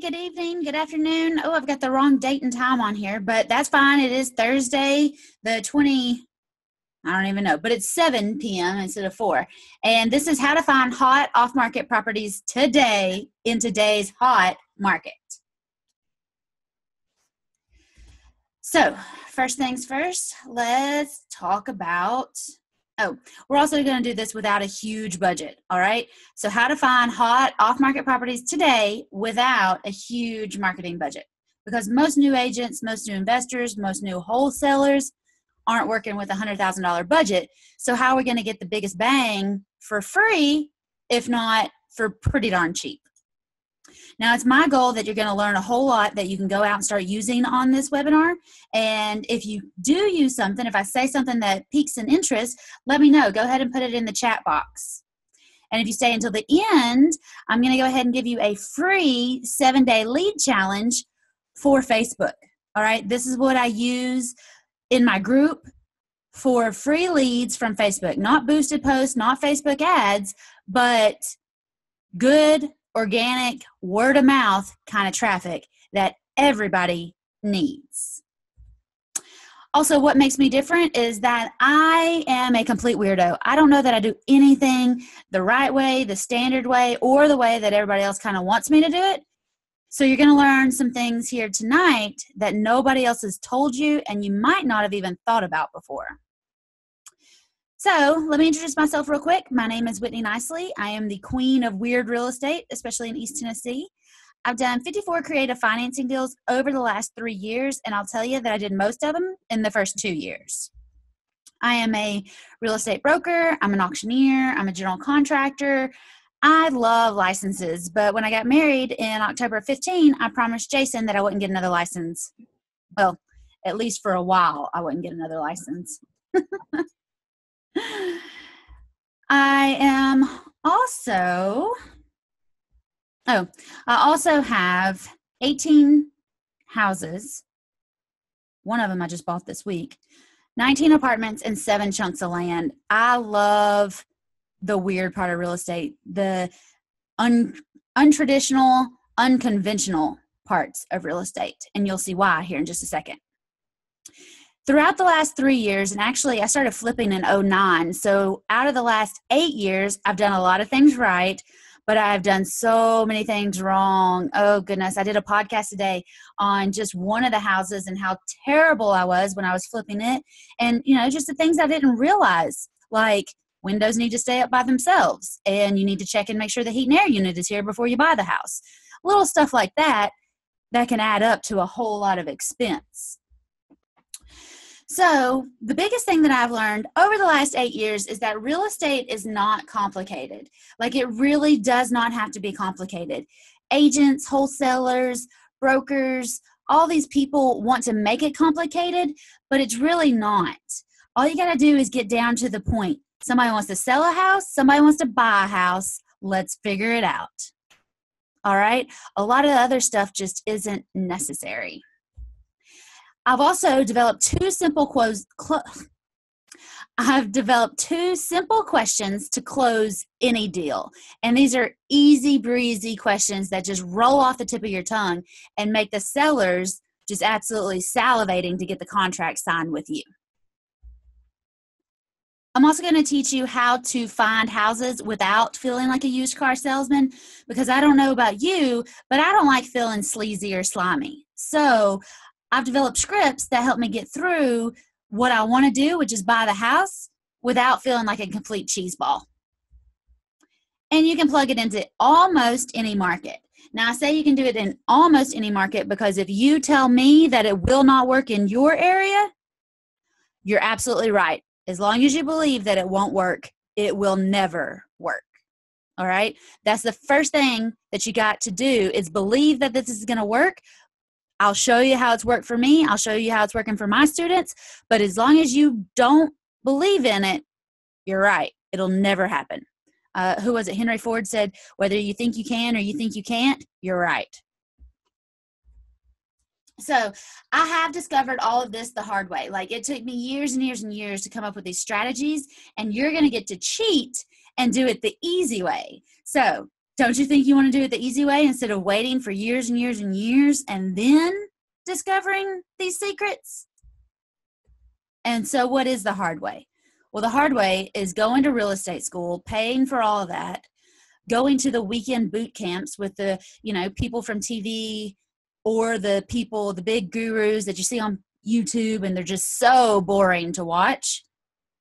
good evening, good afternoon. Oh, I've got the wrong date and time on here, but that's fine. It is Thursday, the 20, I don't even know, but it's 7 p.m. instead of 4. And this is how to find hot off market properties today in today's hot market. So, first things first, let's talk about Oh, we're also going to do this without a huge budget. All right. So, how to find hot off market properties today without a huge marketing budget. Because most new agents, most new investors, most new wholesalers aren't working with a $100,000 budget. So, how are we going to get the biggest bang for free, if not for pretty darn cheap? Now, it's my goal that you're going to learn a whole lot that you can go out and start using on this webinar. And if you do use something, if I say something that piques an interest, let me know. Go ahead and put it in the chat box. And if you stay until the end, I'm going to go ahead and give you a free seven day lead challenge for Facebook. All right, this is what I use in my group for free leads from Facebook, not boosted posts, not Facebook ads, but good organic, word of mouth kind of traffic that everybody needs. Also, what makes me different is that I am a complete weirdo. I don't know that I do anything the right way, the standard way, or the way that everybody else kind of wants me to do it. So, you're going to learn some things here tonight that nobody else has told you and you might not have even thought about before. So, let me introduce myself real quick. My name is Whitney Nicely. I am the queen of weird real estate, especially in East Tennessee. I've done 54 creative financing deals over the last three years, and I'll tell you that I did most of them in the first two years. I am a real estate broker, I'm an auctioneer, I'm a general contractor. I love licenses, but when I got married in October of 15, I promised Jason that I wouldn't get another license. Well, at least for a while, I wouldn't get another license. I am also, oh, I also have 18 houses. One of them I just bought this week, 19 apartments, and seven chunks of land. I love the weird part of real estate, the un, untraditional, unconventional parts of real estate. And you'll see why here in just a second throughout the last three years, and actually I started flipping in 09. So out of the last eight years, I've done a lot of things right, but I've done so many things wrong. Oh goodness. I did a podcast today on just one of the houses and how terrible I was when I was flipping it. And, you know, just the things I didn't realize, like windows need to stay up by themselves and you need to check and make sure the heat and air unit is here before you buy the house. Little stuff like that that can add up to a whole lot of expense. So, the biggest thing that I've learned over the last eight years is that real estate is not complicated. Like, it really does not have to be complicated. Agents, wholesalers, brokers, all these people want to make it complicated, but it's really not. All you got to do is get down to the point. Somebody wants to sell a house, somebody wants to buy a house. Let's figure it out. All right? A lot of the other stuff just isn't necessary. I've also developed two simple quotes. Clo- I've developed two simple questions to close any deal. And these are easy breezy questions that just roll off the tip of your tongue and make the sellers just absolutely salivating to get the contract signed with you. I'm also going to teach you how to find houses without feeling like a used car salesman because I don't know about you, but I don't like feeling sleazy or slimy. So I've developed scripts that help me get through what I want to do, which is buy the house without feeling like a complete cheese ball. And you can plug it into almost any market. Now, I say you can do it in almost any market because if you tell me that it will not work in your area, you're absolutely right. As long as you believe that it won't work, it will never work. All right? That's the first thing that you got to do is believe that this is going to work I'll show you how it's worked for me. I'll show you how it's working for my students. But as long as you don't believe in it, you're right. It'll never happen. Uh, who was it? Henry Ford said, whether you think you can or you think you can't, you're right. So I have discovered all of this the hard way. Like it took me years and years and years to come up with these strategies, and you're going to get to cheat and do it the easy way. So Don't you think you want to do it the easy way instead of waiting for years and years and years and then discovering these secrets? And so, what is the hard way? Well, the hard way is going to real estate school, paying for all of that, going to the weekend boot camps with the, you know, people from TV or the people, the big gurus that you see on YouTube and they're just so boring to watch.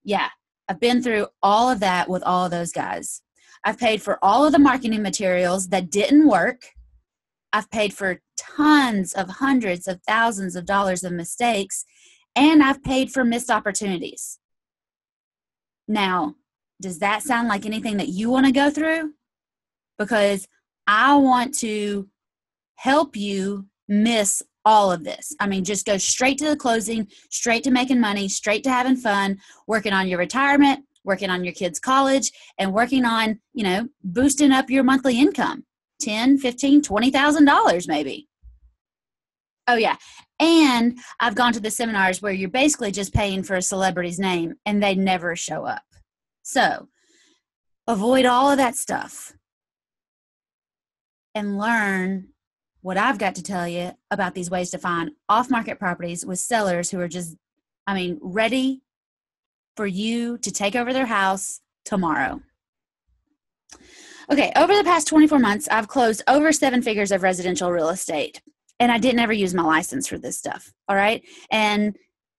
Yeah, I've been through all of that with all of those guys. I've paid for all of the marketing materials that didn't work. I've paid for tons of hundreds of thousands of dollars of mistakes, and I've paid for missed opportunities. Now, does that sound like anything that you want to go through? Because I want to help you miss all of this. I mean, just go straight to the closing, straight to making money, straight to having fun, working on your retirement, working on your kids' college, and working on, you know, boosting up your monthly income. 10, 15, 20,000 dollars maybe. Oh yeah. And I've gone to the seminars where you're basically just paying for a celebrity's name and they never show up. So, avoid all of that stuff and learn what I've got to tell you about these ways to find off market properties with sellers who are just, I mean, ready for you to take over their house tomorrow. Okay, over the past 24 months, I've closed over seven figures of residential real estate, and I didn't ever use my license for this stuff. All right. And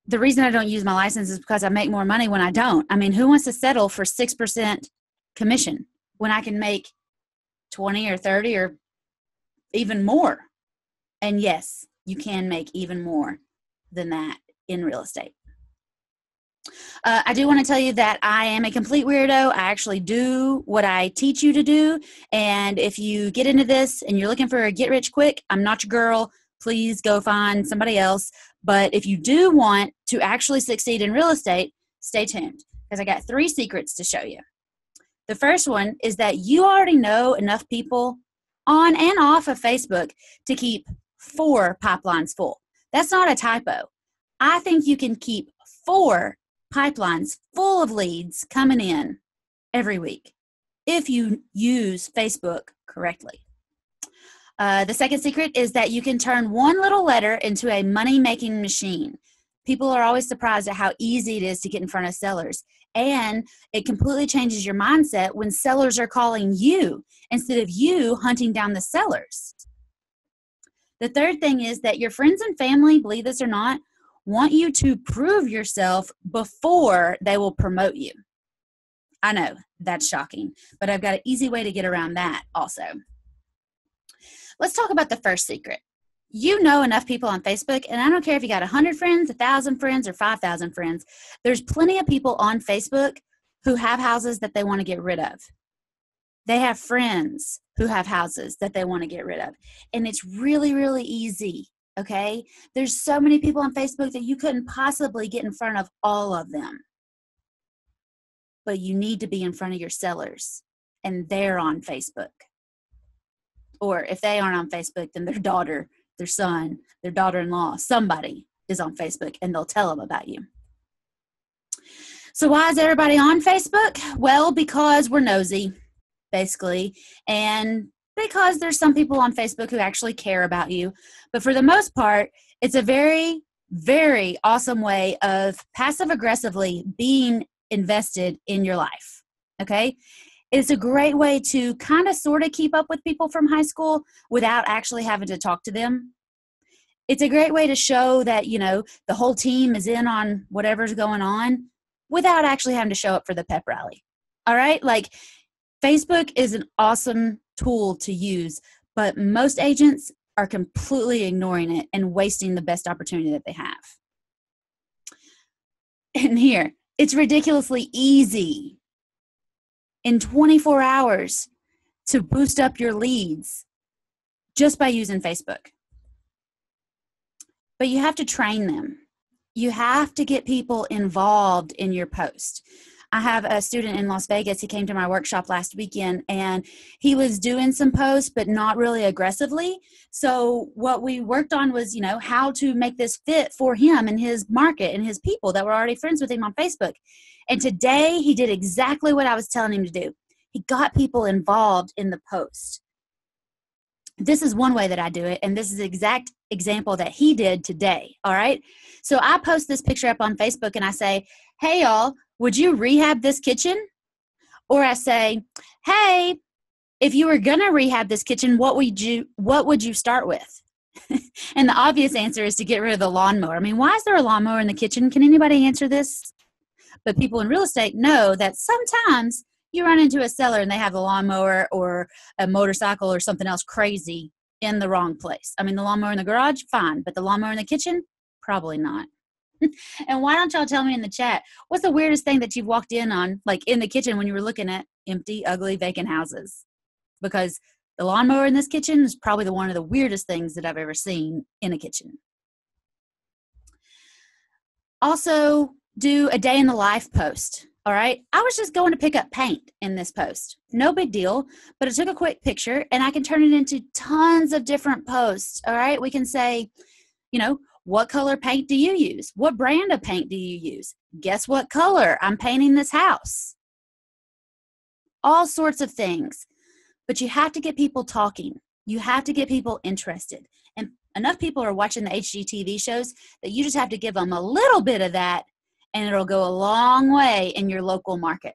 the reason I don't use my license is because I make more money when I don't. I mean, who wants to settle for 6% commission when I can make 20 or 30 or even more. And yes, you can make even more than that in real estate. Uh, I do want to tell you that I am a complete weirdo. I actually do what I teach you to do. And if you get into this and you're looking for a get rich quick, I'm not your girl. Please go find somebody else. But if you do want to actually succeed in real estate, stay tuned because I got three secrets to show you. The first one is that you already know enough people on and off of Facebook to keep four pipelines full. That's not a typo. I think you can keep four pipelines full of leads coming in every week if you use Facebook correctly. Uh, the second secret is that you can turn one little letter into a money making machine. People are always surprised at how easy it is to get in front of sellers. And it completely changes your mindset when sellers are calling you instead of you hunting down the sellers. The third thing is that your friends and family, believe this or not, want you to prove yourself before they will promote you. I know that's shocking, but I've got an easy way to get around that also. Let's talk about the first secret. You know enough people on Facebook, and I don't care if you got 100 friends, 1,000 friends, or 5,000 friends. There's plenty of people on Facebook who have houses that they want to get rid of they have friends who have houses that they want to get rid of. And it's really, really easy. Okay. There's so many people on Facebook that you couldn't possibly get in front of all of them. But you need to be in front of your sellers, and they're on Facebook. Or if they aren't on Facebook, then their daughter, their son, their daughter in law, somebody is on Facebook and they'll tell them about you. So, why is everybody on Facebook? Well, because we're nosy basically. And because there's some people on Facebook who actually care about you. But for the most part, it's a very, very awesome way of passive aggressively being invested in your life. Okay. It's a great way to kind of sort of keep up with people from high school without actually having to talk to them. It's a great way to show that, you know, the whole team is in on whatever's going on without actually having to show up for the pep rally. All right. Like Facebook is an awesome tool to use, but most agents are completely ignoring it and wasting the best opportunity that they have. And here, it's ridiculously easy in 24 hours to boost up your leads just by using Facebook. But you have to train them. You have to get people involved in your post. I have a student in Las Vegas. He came to my workshop last weekend and he was doing some posts, but not really aggressively. So, what we worked on was, you know, how to make this fit for him and his market and his people that were already friends with him on Facebook. And today he did exactly what I was telling him to do. He got people involved in the post. This is one way that I do it, and this is the exact example that he did today. All right. So I post this picture up on Facebook and I say, Hey, y'all, would you rehab this kitchen? Or I say, Hey, if you were gonna rehab this kitchen, what would you what would you start with? and the obvious answer is to get rid of the lawnmower. I mean, why is there a lawnmower in the kitchen? Can anybody answer this? But people in real estate know that sometimes you run into a seller and they have a lawnmower or a motorcycle or something else crazy in the wrong place. I mean, the lawnmower in the garage, fine, but the lawnmower in the kitchen, probably not. and why don't y'all tell me in the chat what's the weirdest thing that you've walked in on, like in the kitchen when you were looking at empty, ugly, vacant houses? Because the lawnmower in this kitchen is probably the one of the weirdest things that I've ever seen in a kitchen. Also, do a day in the life post. All right. I was just going to pick up paint in this post. No big deal, but I took a quick picture and I can turn it into tons of different posts. All right. We can say, you know, what color paint do you use? What brand of paint do you use? Guess what color? I'm painting this house. All sorts of things. But you have to get people talking. You have to get people interested. And enough people are watching the HGTV shows that you just have to give them a little bit of that and it'll go a long way in your local market.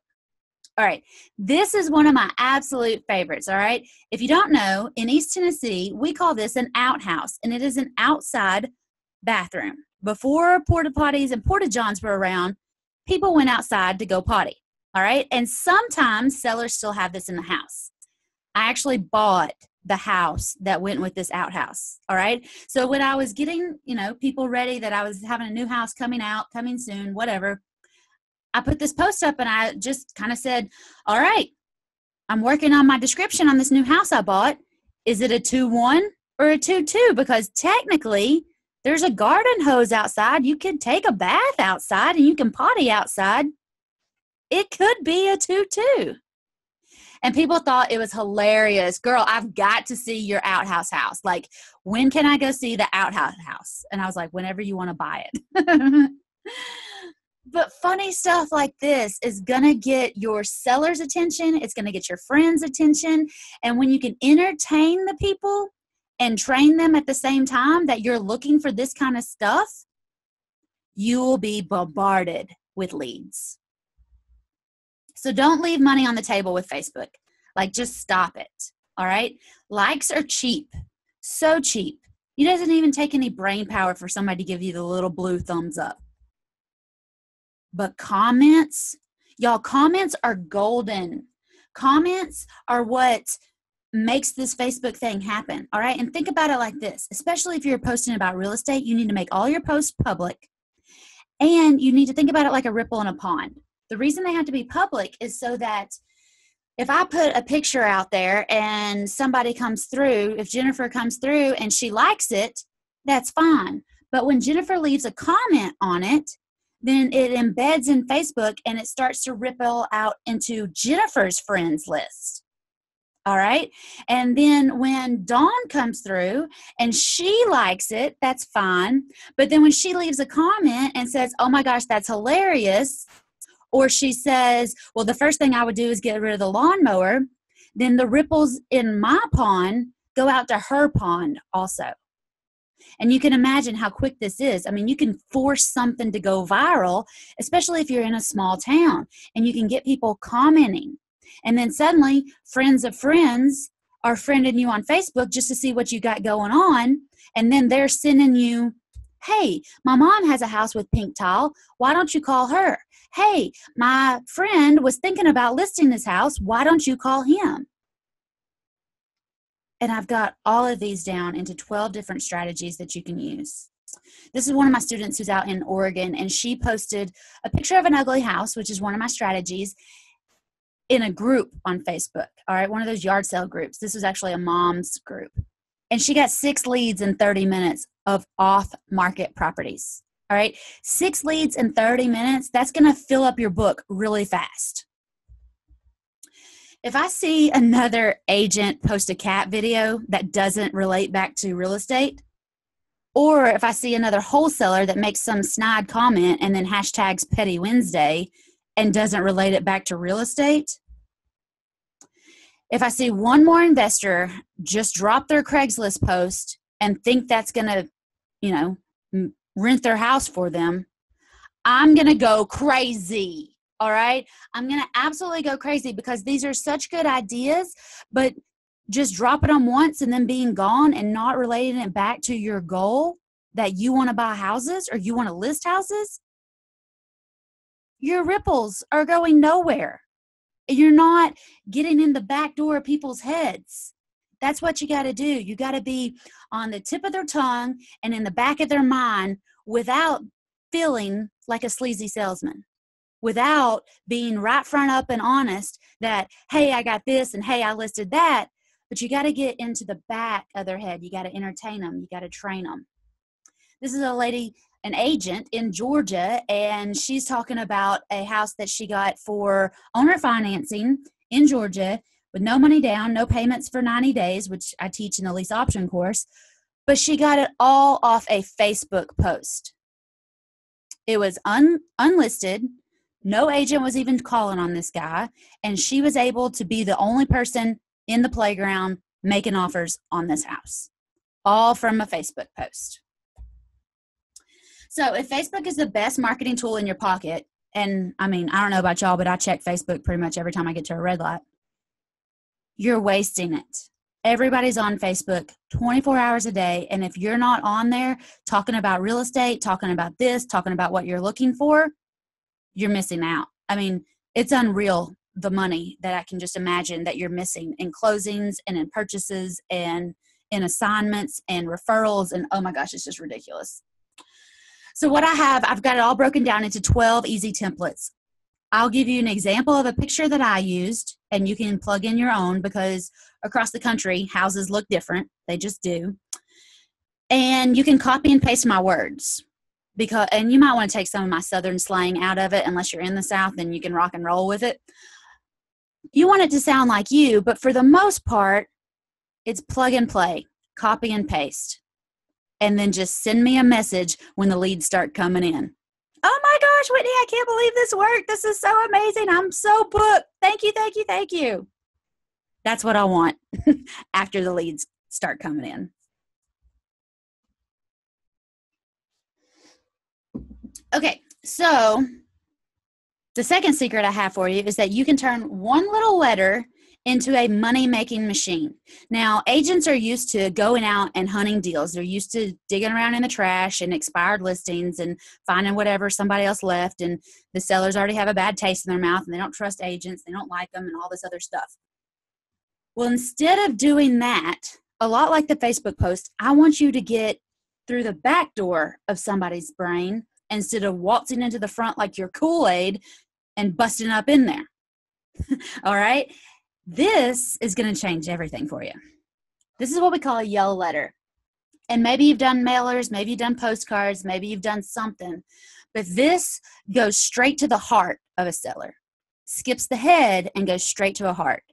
All right, this is one of my absolute favorites. All right, if you don't know, in East Tennessee, we call this an outhouse, and it is an outside bathroom. Before porta potties and porta johns were around, people went outside to go potty. All right, and sometimes sellers still have this in the house. I actually bought the house that went with this outhouse. All right. So when I was getting, you know, people ready that I was having a new house coming out, coming soon, whatever, I put this post up and I just kind of said, All right, I'm working on my description on this new house I bought. Is it a 2 1 or a 2 2? Because technically, there's a garden hose outside. You can take a bath outside and you can potty outside. It could be a 2 2. And people thought it was hilarious. Girl, I've got to see your outhouse house. Like, when can I go see the outhouse house? And I was like, whenever you want to buy it. but funny stuff like this is going to get your seller's attention. It's going to get your friends' attention. And when you can entertain the people and train them at the same time that you're looking for this kind of stuff, you will be bombarded with leads. So don't leave money on the table with Facebook. Like, just stop it. All right. Likes are cheap, so cheap. It doesn't even take any brain power for somebody to give you the little blue thumbs up. But comments, y'all, comments are golden. Comments are what makes this Facebook thing happen. All right. And think about it like this, especially if you're posting about real estate, you need to make all your posts public. And you need to think about it like a ripple in a pond. The reason they have to be public is so that if I put a picture out there and somebody comes through, if Jennifer comes through and she likes it, that's fine. But when Jennifer leaves a comment on it, then it embeds in Facebook and it starts to ripple out into Jennifer's friends list. All right. And then when Dawn comes through and she likes it, that's fine. But then when she leaves a comment and says, Oh my gosh, that's hilarious, or she says, Well, the first thing I would do is get rid of the lawnmower, then the ripples in my pond go out to her pond also. And you can imagine how quick this is. I mean, you can force something to go viral, especially if you're in a small town, and you can get people commenting. And then suddenly, friends of friends are friending you on Facebook just to see what you got going on. And then they're sending you, hey, my mom has a house with pink tile. Why don't you call her? hey, my friend was thinking about listing this house. Why don't you call him? And I've got all of these down into 12 different strategies that you can use. This is one of my students who's out in Oregon, and she posted a picture of an ugly house, which is one of my strategies, in a group on Facebook. All right, one of those yard sale groups. This was actually a mom's group. And she got six leads in 30 minutes of off market properties. All right. Six leads in 30 minutes, that's going to fill up your book really fast. If I see another agent post a cat video that doesn't relate back to real estate, or if I see another wholesaler that makes some snide comment and then hashtags Petty Wednesday and doesn't relate it back to real estate, if I see one more investor just drop their Craigslist post and think that's going to, you know, rent their house for them, I'm going to go crazy. All right. I'm going to absolutely go crazy because these are such good ideas, but just dropping them once and then being gone and not relating it back to your goal that you want to buy houses or you want to list houses, your ripples are going nowhere. You're not getting in the back door of people's heads. That's what you got to do. You got to be on the tip of their tongue and in the back of their mind without feeling like a sleazy salesman, without being right front up and honest that, hey, I got this and hey, I listed that. But you got to get into the back of their head. You got to entertain them. You got to train them. This is a lady, an agent in Georgia, and she's talking about a house that she got for owner financing in Georgia with no money down, no payments for 90 days, which I teach in the lease option course. But she got it all off a Facebook post. It was un, unlisted. No agent was even calling on this guy. And she was able to be the only person in the playground making offers on this house, all from a Facebook post. So, if Facebook is the best marketing tool in your pocket, and I mean, I don't know about y'all, but I check Facebook pretty much every time I get to a red light, you're wasting it. Everybody's on Facebook 24 hours a day. And if you're not on there talking about real estate, talking about this, talking about what you're looking for, you're missing out. I mean, it's unreal the money that I can just imagine that you're missing in closings and in purchases and in assignments and referrals. And oh my gosh, it's just ridiculous. So, what I have, I've got it all broken down into 12 easy templates. I'll give you an example of a picture that I used, and you can plug in your own because across the country, houses look different. They just do. And you can copy and paste my words because and you might want to take some of my southern slang out of it unless you're in the south then you can rock and roll with it you want it to sound like you, but for the most part, it's plug and play, copy and paste. And then just send me a message when the leads start coming in. Oh my gosh, Whitney, I can't believe this worked. This is so amazing. I'm so booked. Thank you, thank you, thank you. That's what I want after the leads start coming in. Okay, so the second secret I have for you is that you can turn one little letter into a money making machine. Now, agents are used to going out and hunting deals. They're used to digging around in the trash and expired listings and finding whatever somebody else left. And the sellers already have a bad taste in their mouth and they don't trust agents, they don't like them, and all this other stuff. Well, instead of doing that, a lot like the Facebook post, I want you to get through the back door of somebody's brain instead of waltzing into the front like your Kool Aid and busting up in there. All right. This is going to change everything for you. This is what we call a yellow letter. And maybe you've done mailers, maybe you've done postcards, maybe you've done something, but this goes straight to the heart of a seller, skips the head and goes straight to a heart.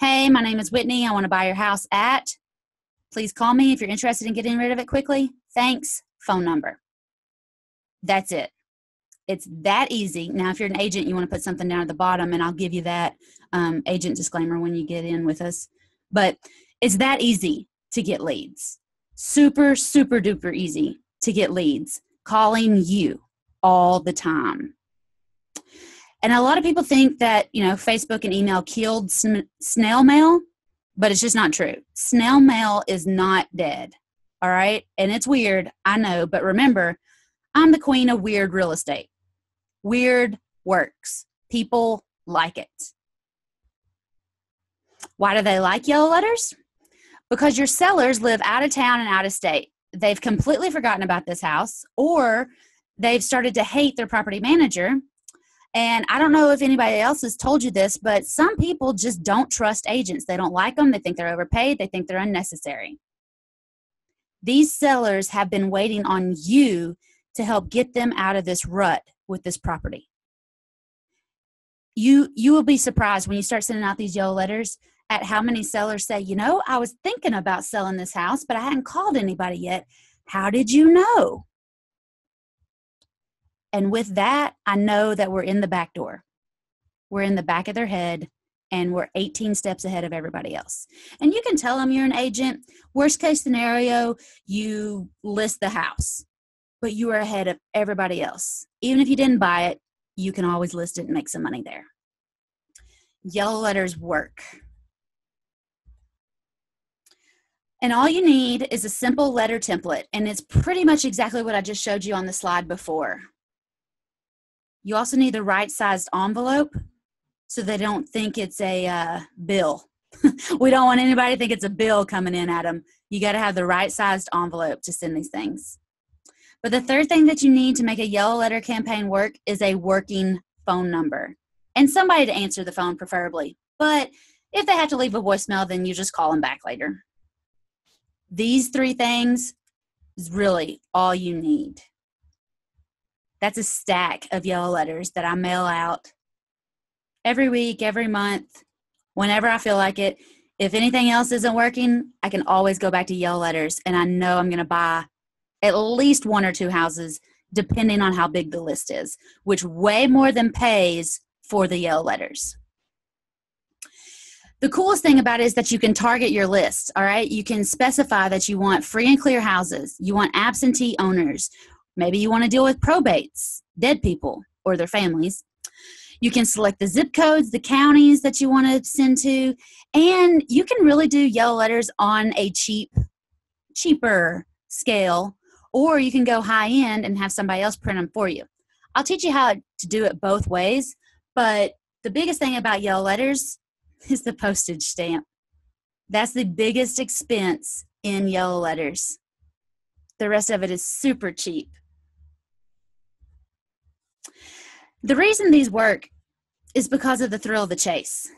Hey, my name is Whitney. I want to buy your house at. Please call me if you're interested in getting rid of it quickly. Thanks. Phone number. That's it. It's that easy. Now, if you're an agent, you want to put something down at the bottom, and I'll give you that um, agent disclaimer when you get in with us. But it's that easy to get leads. Super, super duper easy to get leads. Calling you all the time. And a lot of people think that, you know, Facebook and email killed sn- snail mail, but it's just not true. Snail mail is not dead. All right. And it's weird. I know. But remember, I'm the queen of weird real estate. Weird works. People like it. Why do they like yellow letters? Because your sellers live out of town and out of state. They've completely forgotten about this house or they've started to hate their property manager. And I don't know if anybody else has told you this, but some people just don't trust agents. They don't like them. They think they're overpaid. They think they're unnecessary. These sellers have been waiting on you to help get them out of this rut with this property. You you will be surprised when you start sending out these yellow letters at how many sellers say, "You know, I was thinking about selling this house, but I hadn't called anybody yet. How did you know?" And with that, I know that we're in the back door. We're in the back of their head and we're 18 steps ahead of everybody else. And you can tell them you're an agent. Worst case scenario, you list the house, but you are ahead of everybody else. Even if you didn't buy it, you can always list it and make some money there. Yellow letters work. And all you need is a simple letter template, and it's pretty much exactly what I just showed you on the slide before. You also need the right sized envelope so they don't think it's a uh, bill. we don't want anybody to think it's a bill coming in at them. You got to have the right sized envelope to send these things. But the third thing that you need to make a yellow letter campaign work is a working phone number and somebody to answer the phone, preferably. But if they have to leave a voicemail, then you just call them back later. These three things is really all you need. That's a stack of yellow letters that I mail out every week, every month, whenever I feel like it. If anything else isn't working, I can always go back to yellow letters and I know I'm going to buy at least one or two houses depending on how big the list is, which way more than pays for the yellow letters. The coolest thing about it is that you can target your list, all right? You can specify that you want free and clear houses, you want absentee owners, maybe you want to deal with probates, dead people or their families. You can select the zip codes, the counties that you want to send to, and you can really do yellow letters on a cheap, cheaper scale or you can go high end and have somebody else print them for you. I'll teach you how to do it both ways, but the biggest thing about yellow letters is the postage stamp. That's the biggest expense in yellow letters. The rest of it is super cheap. The reason these work is because of the thrill of the chase.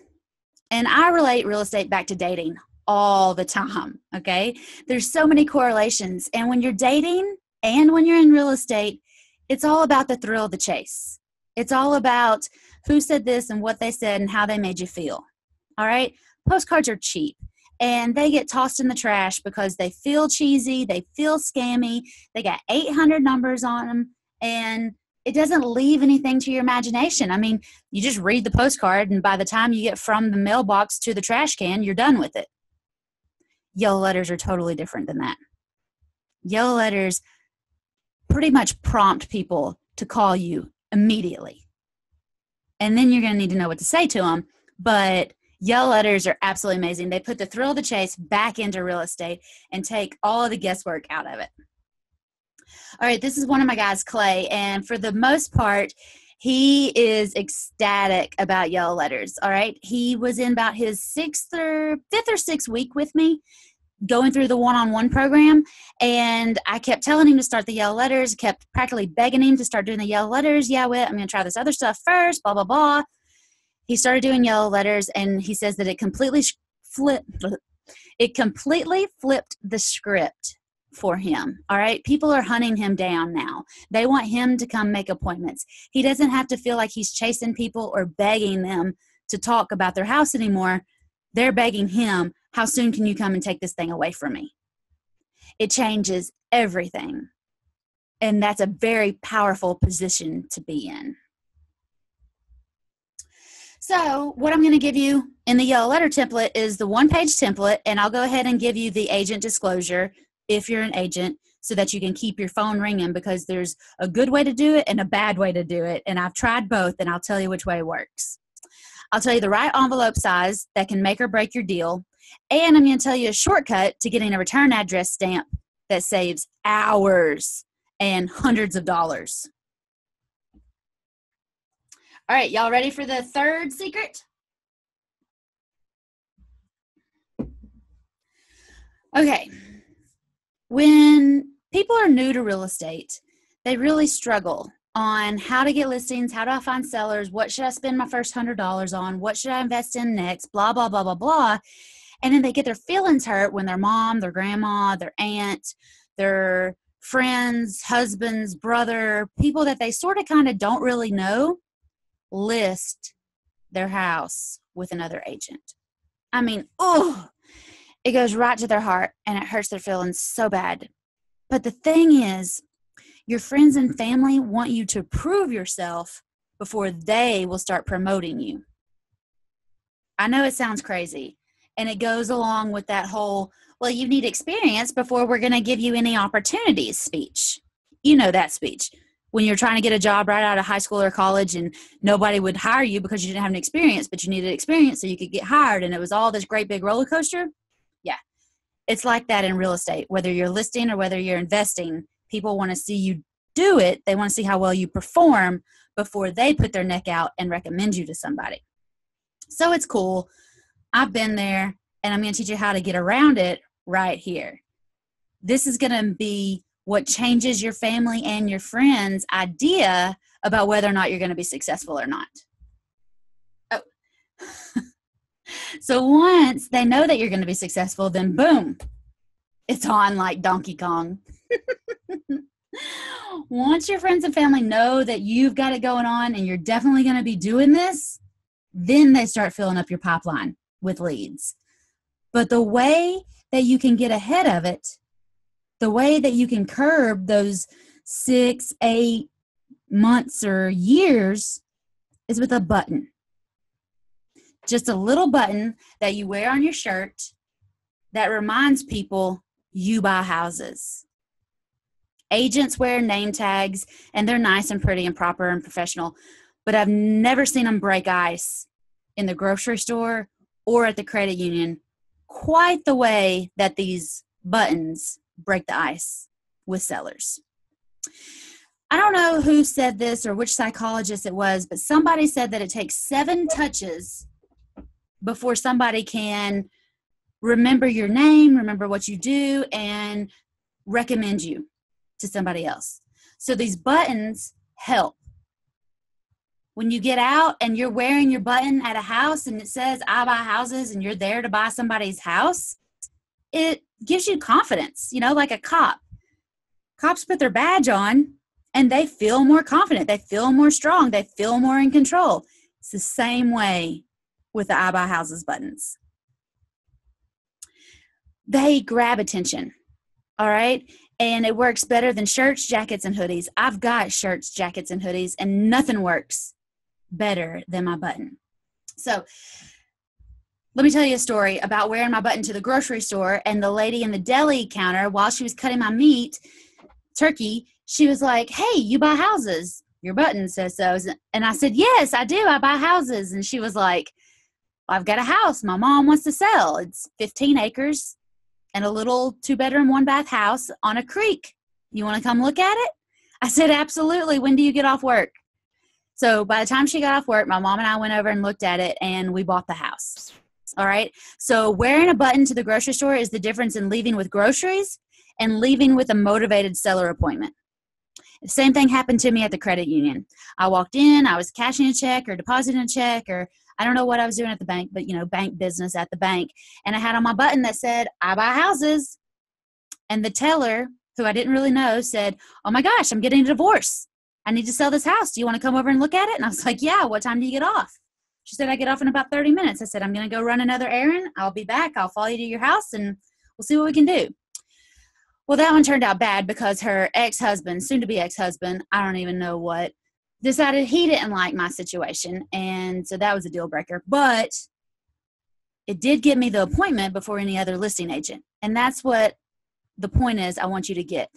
And I relate real estate back to dating all the time. Okay. There's so many correlations. And when you're dating and when you're in real estate, it's all about the thrill of the chase. It's all about who said this and what they said and how they made you feel. All right. Postcards are cheap and they get tossed in the trash because they feel cheesy, they feel scammy, they got 800 numbers on them, and it doesn't leave anything to your imagination. I mean, you just read the postcard, and by the time you get from the mailbox to the trash can, you're done with it. Yellow letters are totally different than that. Yellow letters pretty much prompt people to call you immediately. And then you're going to need to know what to say to them. But yellow letters are absolutely amazing. They put the thrill of the chase back into real estate and take all of the guesswork out of it. All right, this is one of my guys, Clay. And for the most part, he is ecstatic about yellow letters. All right. He was in about his sixth or fifth or sixth week with me going through the one-on-one program and i kept telling him to start the yellow letters kept practically begging him to start doing the yellow letters. Yeah wait, i'm going to try this other stuff first blah blah blah. He started doing yellow letters and he says that it completely flipped it completely flipped the script for him all right? People are hunting him down now. They want him to come make appointments. He doesn't have to feel like he's chasing people or begging them to talk about their house anymore. They're begging him how soon can you come and take this thing away from me? It changes everything. And that's a very powerful position to be in. So, what I'm going to give you in the yellow letter template is the one page template, and I'll go ahead and give you the agent disclosure if you're an agent so that you can keep your phone ringing because there's a good way to do it and a bad way to do it. And I've tried both, and I'll tell you which way works. I'll tell you the right envelope size that can make or break your deal. And I'm going to tell you a shortcut to getting a return address stamp that saves hours and hundreds of dollars. All right, y'all ready for the third secret? Okay. When people are new to real estate, they really struggle on how to get listings, how do I find sellers, what should I spend my first hundred dollars on, what should I invest in next, blah, blah, blah, blah, blah. And then they get their feelings hurt when their mom, their grandma, their aunt, their friends, husbands, brother, people that they sort of kind of don't really know list their house with another agent. I mean, oh, it goes right to their heart and it hurts their feelings so bad. But the thing is, your friends and family want you to prove yourself before they will start promoting you. I know it sounds crazy. And it goes along with that whole, well, you need experience before we're going to give you any opportunities speech. You know that speech. When you're trying to get a job right out of high school or college and nobody would hire you because you didn't have an experience, but you needed experience so you could get hired. And it was all this great big roller coaster. Yeah. It's like that in real estate. Whether you're listing or whether you're investing, people want to see you do it. They want to see how well you perform before they put their neck out and recommend you to somebody. So it's cool. I've been there and I'm going to teach you how to get around it right here. This is going to be what changes your family and your friends' idea about whether or not you're going to be successful or not. Oh. so once they know that you're going to be successful, then boom, it's on like Donkey Kong. once your friends and family know that you've got it going on and you're definitely going to be doing this, then they start filling up your pipeline with leads. But the way that you can get ahead of it, the way that you can curb those six, eight months or years is with a button. Just a little button that you wear on your shirt that reminds people you buy houses. Agents wear name tags and they're nice and pretty and proper and professional, but I've never seen them break ice in the grocery store or at the credit union quite the way that these buttons break the ice with sellers. I don't know who said this or which psychologist it was, but somebody said that it takes seven touches before somebody can remember your name, remember what you do, and recommend you to somebody else. So these buttons help. When you get out and you're wearing your button at a house and it says I buy houses and you're there to buy somebody's house, it gives you confidence, you know, like a cop. Cops put their badge on and they feel more confident. They feel more strong. They feel more in control. It's the same way with the I buy houses buttons. They grab attention. All right and it works better than shirts, jackets, and hoodies. I've got shirts, jackets, and hoodies, and nothing works better than my button. So, let me tell you a story about wearing my button to the grocery store, and the lady in the deli counter, while she was cutting my meat, turkey, she was like, Hey, you buy houses. Your button says so. And I said, Yes, I do. I buy houses. And she was like, I've got a house my mom wants to sell. It's 15 acres and a little two bedroom, one bath house on a creek. You want to come look at it? I said, Absolutely. When do you get off work? So by the time she got off work, my mom and I went over and looked at it and we bought the house. All right. So wearing a button to the grocery store is the difference in leaving with groceries and leaving with a motivated seller appointment. The same thing happened to me at the credit union. I walked in, I was cashing a check or depositing a check or I don't know what I was doing at the bank, but you know, bank business at the bank. And I had on my button that said, I buy houses. And the teller, who I didn't really know, said, Oh my gosh, I'm getting a divorce. I need to sell this house. Do you want to come over and look at it? And I was like, Yeah, what time do you get off? She said, I get off in about 30 minutes. I said, I'm going to go run another errand. I'll be back. I'll follow you to your house and we'll see what we can do. Well, that one turned out bad because her ex husband, soon to be ex husband, I don't even know what, decided he didn't like my situation. And so that was a deal breaker. But it did get me the appointment before any other listing agent. And that's what the point is I want you to get.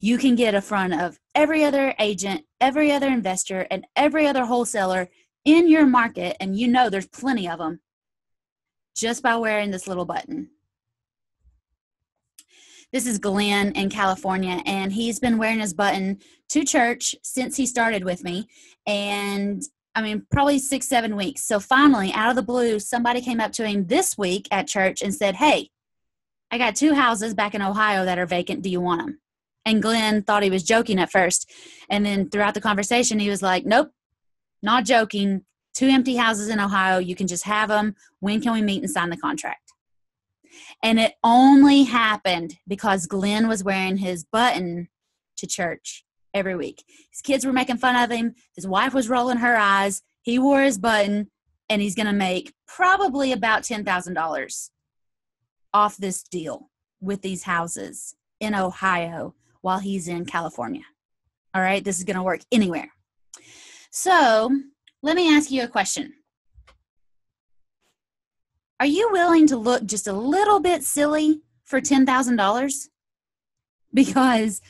You can get in front of every other agent, every other investor, and every other wholesaler in your market. And you know there's plenty of them just by wearing this little button. This is Glenn in California, and he's been wearing his button to church since he started with me. And I mean, probably six, seven weeks. So finally, out of the blue, somebody came up to him this week at church and said, Hey, I got two houses back in Ohio that are vacant. Do you want them? And Glenn thought he was joking at first. And then throughout the conversation, he was like, Nope, not joking. Two empty houses in Ohio. You can just have them. When can we meet and sign the contract? And it only happened because Glenn was wearing his button to church every week. His kids were making fun of him. His wife was rolling her eyes. He wore his button, and he's going to make probably about $10,000 off this deal with these houses in Ohio while he's in California. All right, this is going to work anywhere. So, let me ask you a question. Are you willing to look just a little bit silly for $10,000? Because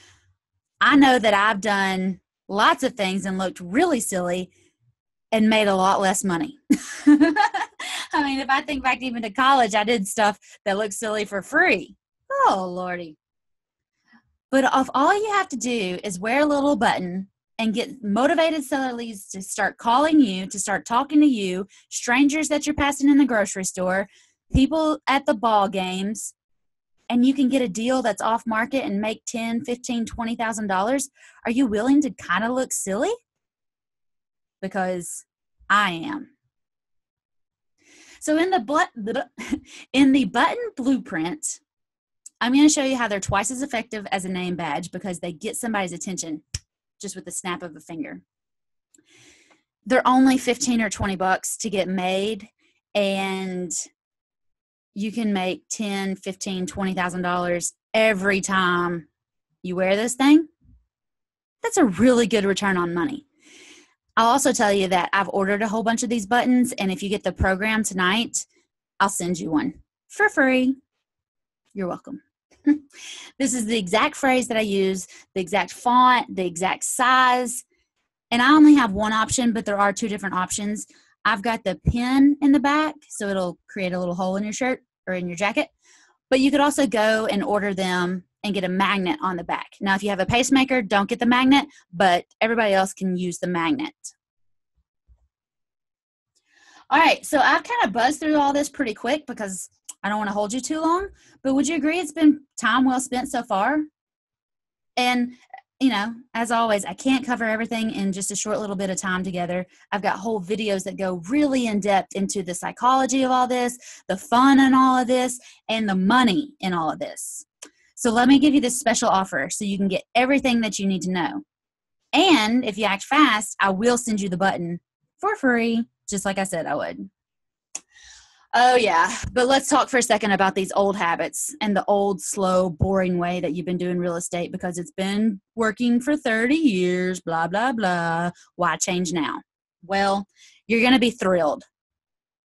I know that I've done lots of things and looked really silly and made a lot less money. I mean, if I think back even to college, I did stuff that looked silly for free. Oh, Lordy. But if all you have to do is wear a little button and get motivated seller leads to start calling you, to start talking to you, strangers that you're passing in the grocery store, people at the ball games, and you can get a deal that's off market and make 10 15 20000 dollars. Are you willing to kind of look silly? Because i am. So in the in the button blueprint i'm going to show you how they're twice as effective as a name badge because they get somebody's attention just with the snap of a finger. They're only 15 or 20 bucks to get made and you can make 10 15 20000 dollars every time you wear this thing. That's a really good return on money. I'll also tell you that i've ordered a whole bunch of these buttons and if you get the program tonight i'll send you one for free. You're welcome this is the exact phrase that i use the exact font the exact size and i only have one option but there are two different options I've got the pin in the back, so it'll create a little hole in your shirt or in your jacket. But you could also go and order them and get a magnet on the back. Now, if you have a pacemaker, don't get the magnet, but everybody else can use the magnet. All right, so I've kind of buzzed through all this pretty quick because I don't want to hold you too long. But would you agree it's been time well spent so far? And you know, as always, I can't cover everything in just a short little bit of time together. I've got whole videos that go really in depth into the psychology of all this, the fun in all of this, and the money in all of this. So let me give you this special offer so you can get everything that you need to know. And if you act fast, I will send you the button for free, just like I said I would. Oh, yeah. But let's talk for a second about these old habits and the old, slow, boring way that you've been doing real estate because it's been working for 30 years, blah, blah, blah. Why change now? Well, you're going to be thrilled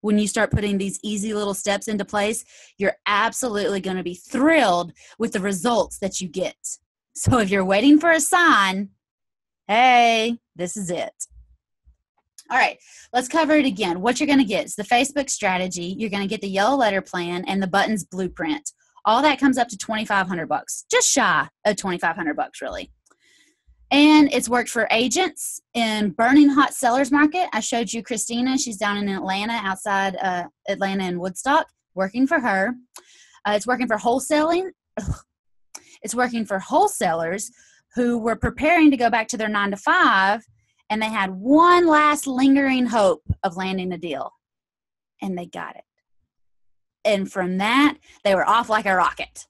when you start putting these easy little steps into place. You're absolutely going to be thrilled with the results that you get. So if you're waiting for a sign, hey, this is it. All right, let's cover it again. What you're going to get is the Facebook strategy. You're going to get the yellow letter plan and the buttons blueprint. All that comes up to 2500 bucks, just shy of 2500 bucks really. And it's worked for agents in burning hot sellers market. I showed you Christina. She's down in Atlanta, outside uh, Atlanta and Woodstock, working for her. Uh, it's working for wholesaling. It's working for wholesalers who were preparing to go back to their nine to five and they had one last lingering hope of landing a deal. And they got it. And from that they were off like a rocket.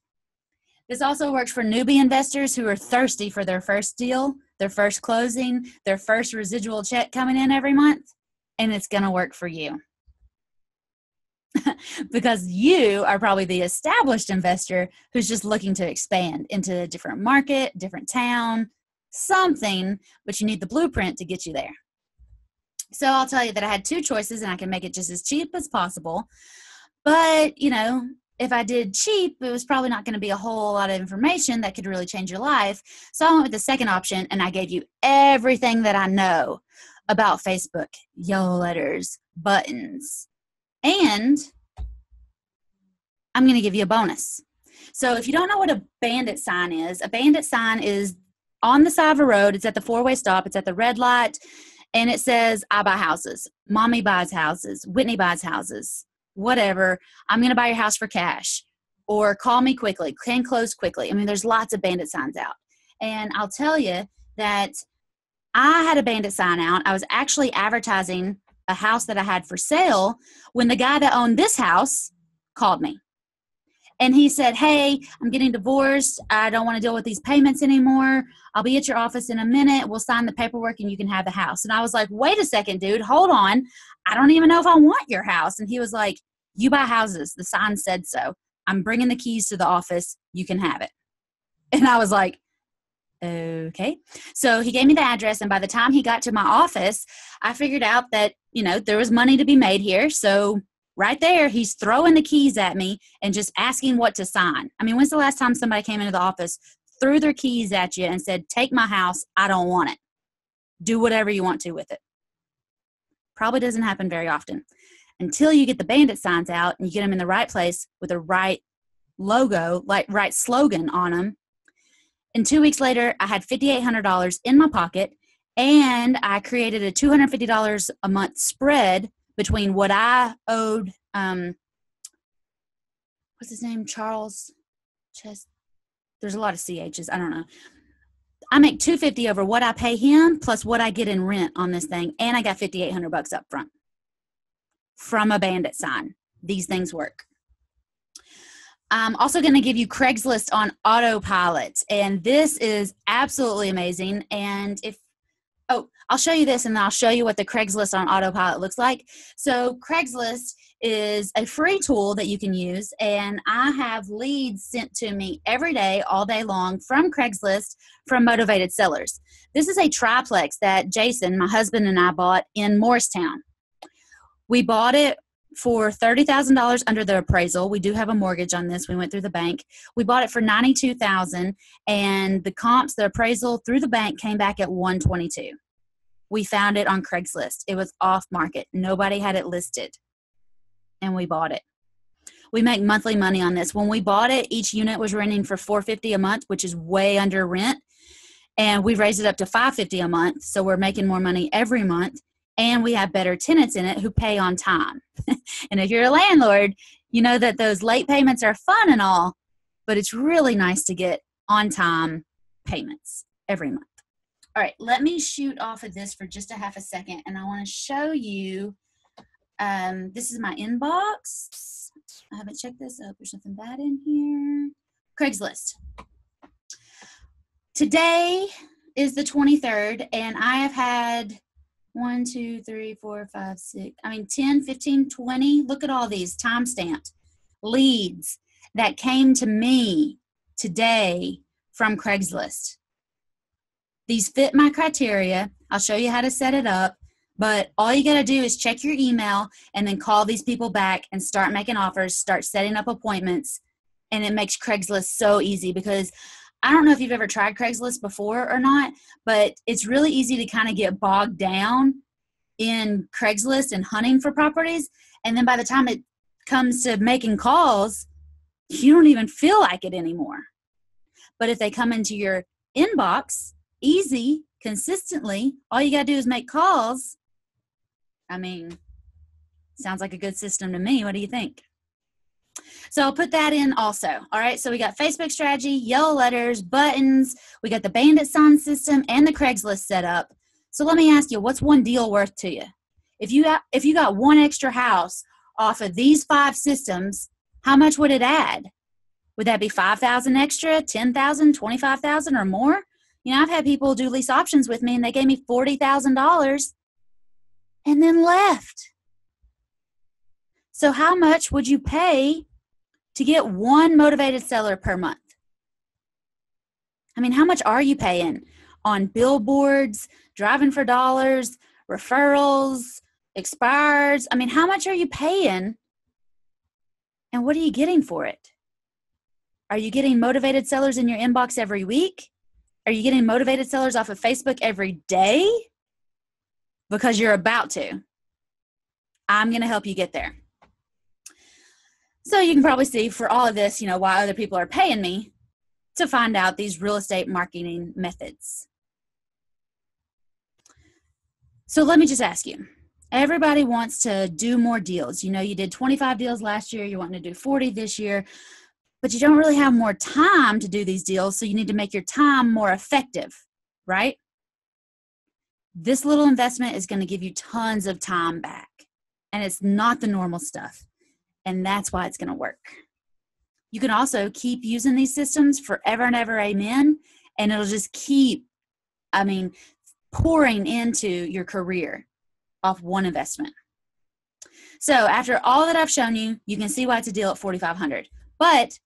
This also works for newbie investors who are thirsty for their first deal their first closing their first residual check coming in every month. And it's going to work for you. Because you are probably the established investor who's just looking to expand into a different market different town something, but you need the blueprint to get you there. So I'll tell you that I had two choices and I can make it just as cheap as possible. But, you know, if I did cheap, it was probably not going to be a whole lot of information that could really change your life. So I went with the second option and I gave you everything that I know about Facebook, yellow letters, buttons, and I'm going to give you a bonus. So if you don't know what a bandit sign is, a bandit sign is on the side of a road. It's at the four way stop, it's at the red light, and it says, I buy houses. Mommy buys houses. Whitney buys houses. Whatever. I'm going to buy your house for cash. Or call me quickly. Can close quickly. I mean, there's lots of bandit signs out. And I'll tell you that I had a bandit sign out. I was actually advertising a house that I had for sale when the guy that owned this house called me and he said, Hey, I'm getting divorced. I don't want to deal with these payments anymore. I'll be at your office in a minute. We'll sign the paperwork and you can have the house. And I was like, Wait a second, dude, hold on. I don't even know if I want your house. And he was like, You buy houses. The sign said so. I'm bringing the keys to the office. You can have it. And I was like, okay. So he gave me the address, and by the time he got to my office, I figured out that, you know, there was money to be made here. So right there, he's throwing the keys at me and just asking what to sign. I mean, when's the last time somebody came into the office, threw their keys at you, and said, Take my house, I don't want it? Do whatever you want to with it. Probably doesn't happen very often until you get the bandit signs out and you get them in the right place with the right logo, like right slogan on them. And two weeks later, I had $5,800 in my pocket and I created a $250 a month spread between what I owed, um, what's his name? Charles Chest. There's a lot of CHs. I don't know. I make 250 over what I pay him plus what I get in rent on this thing. And I got 5,800 bucks up front from a bandit sign. These things work. I'm also going to give you Craigslist on autopilot. And this is absolutely amazing. And if, I'll show you this and then I'll show you what the Craigslist on autopilot looks like. So, Craigslist is a free tool that you can use. And I have leads sent to me every day, all day long from Craigslist from motivated sellers. This is a triplex that Jason, my husband, and I bought in Morristown. We bought it for $30,000 under the appraisal. We do have a mortgage on this. We went through the bank. We bought it for 92,000 and the comps, the appraisal through the bank came back at 122. We found it on Craigslist. It was off market. Nobody had it listed. And we bought it. We make monthly money on this. When we bought it, each unit was renting for 450 a month, which is way under rent. And we raised it up to 550 a month, so we're making more money every month and we have better tenants in it who pay on time. and if you're a landlord, you know that those late payments are fun and all, but it's really nice to get on time payments every month. All right, let me shoot off of this for just a half a second, and I want to show you. Um, this is my inbox. I haven't checked this. I hope there's nothing bad in here. Craigslist. Today is the 23rd, and I have had one, two, three, four, five, six, I mean 10, 15, 20. Look at all these time stamped leads that came to me today from Craigslist. These fit my criteria. I'll show you how to set it up. But all you got to do is check your email and then call these people back and start making offers, start setting up appointments. And it makes Craigslist so easy because I don't know if you've ever tried Craigslist before or not, but it's really easy to kind of get bogged down in Craigslist and hunting for properties. And then by the time it comes to making calls, you don't even feel like it anymore. But if they come into your inbox easy, consistently, all you got to do is make calls. I mean, sounds like a good system to me. What do you think? So I'll put that in also. All right. So we got Facebook strategy, yellow letters, buttons. We got the bandit sign system and the Craigslist set up. So let me ask you, what's one deal worth to you? If you got, if you got one extra house off of these five systems, how much would it add? Would that be 5,000 extra, 10,000, 25,000 or more? You know, I've had people do lease options with me and they gave me $40,000 and then left. So, how much would you pay to get one motivated seller per month? I mean, how much are you paying on billboards, driving for dollars, referrals, expires? I mean, how much are you paying and what are you getting for it? Are you getting motivated sellers in your inbox every week? Are you getting motivated sellers off of Facebook every day? Because you're about to. I'm going to help you get there. So you can probably see for all of this, you know, why other people are paying me to find out these real estate marketing methods. So let me just ask you. Everybody wants to do more deals. You know, you did 25 deals last year, you're wanting to do 40 this year, but you don't really have more time to do these deals, so you need to make your time more effective, right? This little investment is going to give you tons of time back, and it's not the normal stuff and that's why it's going to work. You can also keep using these systems forever and ever, amen, and it'll just keep, I mean, pouring into your career off one investment. So after all that I've shown you, you can see why it's a deal at 4500 But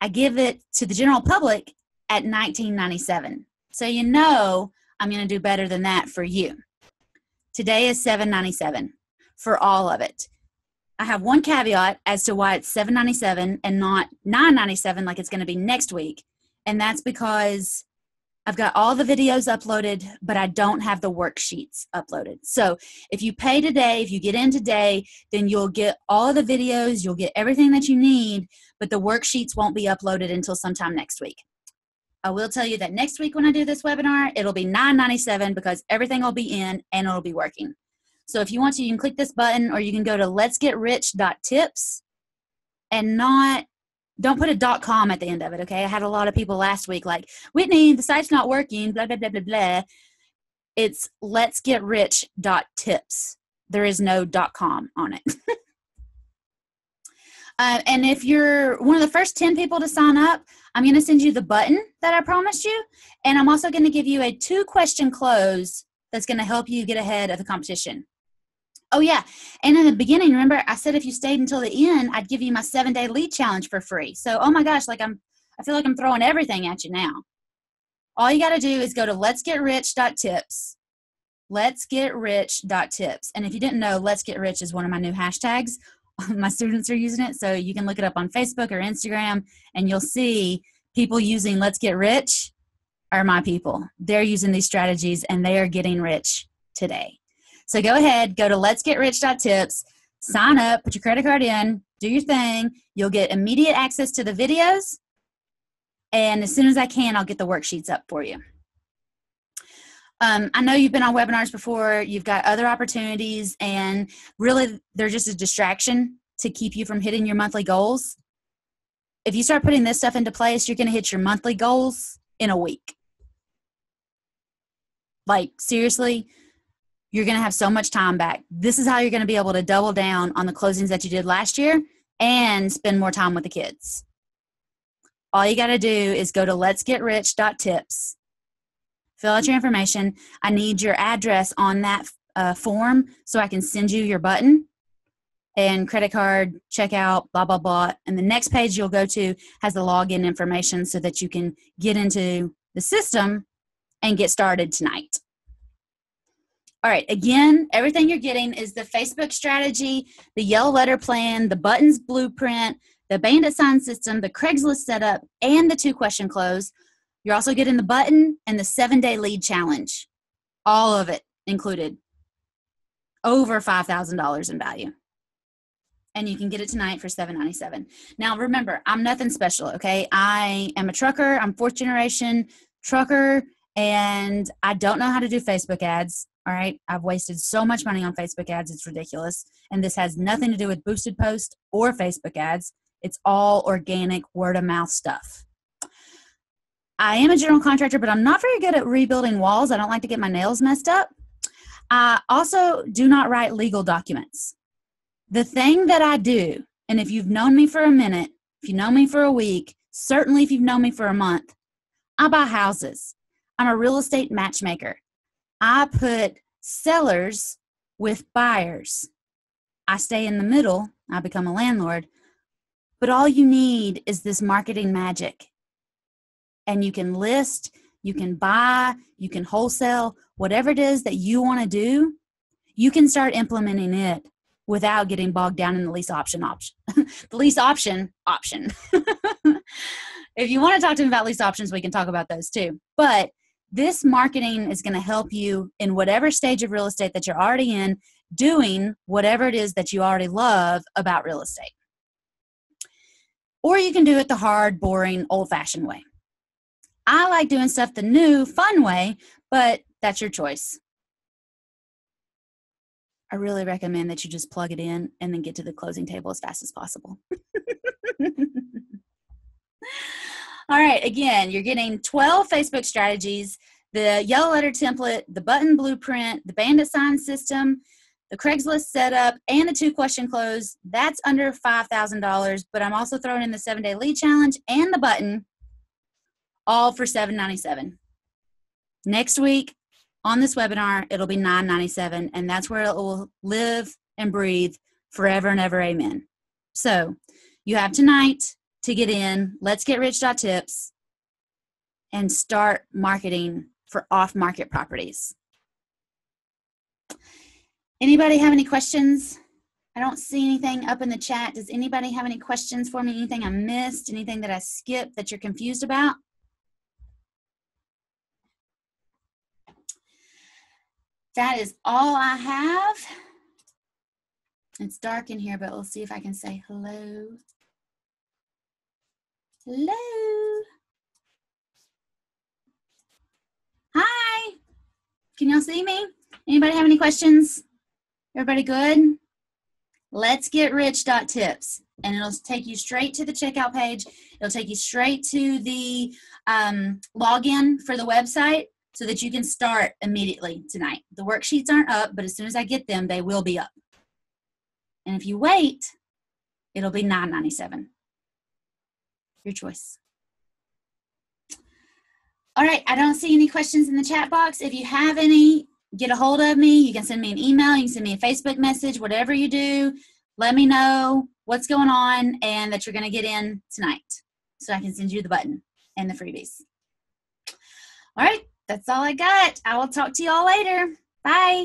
I give it to the general public at 1997 So you know I'm going to do better than that for you. Today is 797 for all of it. I have one caveat as to why it's 797 and not 997 like it's going to be next week. And that's because I've got all the videos uploaded, but I don't have the worksheets uploaded. So if you pay today, if you get in today, then you'll get all the videos, you'll get everything that you need, but the worksheets won't be uploaded until sometime next week. I will tell you that next week when I do this webinar, it'll be $9.97 because everything will be in and it'll be working. So if you want to, you can click this button or you can go to letsgetrich.tips and not don't put a dot com at the end of it okay? I had a lot of people last week like whitney the site's not working blah blah blah blah blah. It's let's get rich dot tips. There is no dot com on it. Uh, and if you're one of the first 10 people to sign up i'm going to send you the button that i promised you and i'm also going to give you a two question close that's going to help you get ahead of the competition Oh yeah, and in the beginning, remember I said if you stayed until the end, I'd give you my seven day lead challenge for free. So oh my gosh, like I'm, I feel like I'm throwing everything at you now. All you got to do is go to let's get rich.tips. Let's get rich.tips. And if you didn't know, let's get rich is one of my new hashtags. my students are using it, so you can look it up on Facebook or Instagram, and you'll see people using let's get rich are my people. They're using these strategies and they are getting rich today. So go ahead, go to let's get rich.tips, sign up, put your credit card in, do your thing. You'll get immediate access to the videos. And as soon as I can, I'll get the worksheets up for you. Um, I know you've been on webinars before, you've got other opportunities, and really they're just a distraction to keep you from hitting your monthly goals. If you start putting this stuff into place, you're going to hit your monthly goals in a week. Like, seriously, you're going to have so much time back. This is how you're going to be able to double down on the closings that you did last year and spend more time with the kids. All you got to do is go to letsgetrich.tips, fill out your information. I need your address on that uh, form so I can send you your button and credit card, checkout, blah, blah, blah. And the next page you'll go to has the login information so that you can get into the system and get started tonight. All right, again, everything you're getting is the Facebook strategy, the yellow letter plan, the buttons blueprint, the bandit sign system, the Craigslist setup, and the two question close. You're also getting the button and the seven day lead challenge. All of it included. Over $5,000 in value. And you can get it tonight for 797. Now, remember, I'm nothing special, okay? I am a trucker, I'm fourth generation trucker, and I don't know how to do Facebook ads. All right. I've wasted so much money on Facebook ads. It's ridiculous. And this has nothing to do with boosted post or Facebook ads. It's all organic word of mouth stuff. I am a general contractor, but I'm not very good at rebuilding walls. I don't like to get my nails messed up. I also do not write legal documents. The thing that I do, and if you've known me for a minute, if you know me for a week, certainly if you've known me for a month, I buy houses. I'm a real estate matchmaker. I put sellers with buyers. I stay in the middle, I become a landlord. But all you need is this marketing magic. And you can list, you can buy, you can wholesale, whatever it is that you want to do, you can start implementing it without getting bogged down in the lease option option. the lease option option. if you want to talk to me about lease options, we can talk about those too. But this marketing is going to help you in whatever stage of real estate that you're already in, doing whatever it is that you already love about real estate. Or you can do it the hard, boring, old fashioned way. I like doing stuff the new, fun way, but that's your choice. I really recommend that you just plug it in and then get to the closing table as fast as possible. All right, again, you're getting 12 Facebook strategies, the yellow letter template, the button blueprint, the bandit sign system, the Craigslist setup, and the two question close. That's under $5,000, but I'm also throwing in the seven day lead challenge and the button, all for 797. Next week on this webinar, it'll be 997, and that's where it will live and breathe forever and ever. Amen. So you have tonight to get in. Let's get rich.tips and start marketing for off market properties. Anybody have any questions I don't see anything up in the chat. Does anybody have any questions for me? Anything I missed? Anything that I skipped that you're confused about? That is all I have. It's dark in here, but we'll see if I can say hello. Hello. Hi. Can y'all see me? Anybody have any questions? Everybody good? Let's get rich. Tips, and it'll take you straight to the checkout page. It'll take you straight to the um, login for the website so that you can start immediately tonight. The worksheets aren't up, but as soon as I get them, they will be up. And if you wait, it'll be $9.97. Your choice. All right, I don't see any questions in the chat box. If you have any, get a hold of me. You can send me an email, you can send me a Facebook message, whatever you do. Let me know what's going on and that you're going to get in tonight so I can send you the button and the freebies. All right, that's all I got. I will talk to you all later. Bye.